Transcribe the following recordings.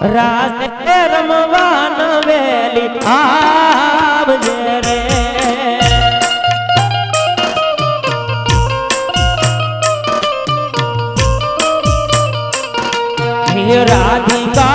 રાસ રમવાન વેલી આવજે રે. Radhika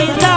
his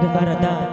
prepara dar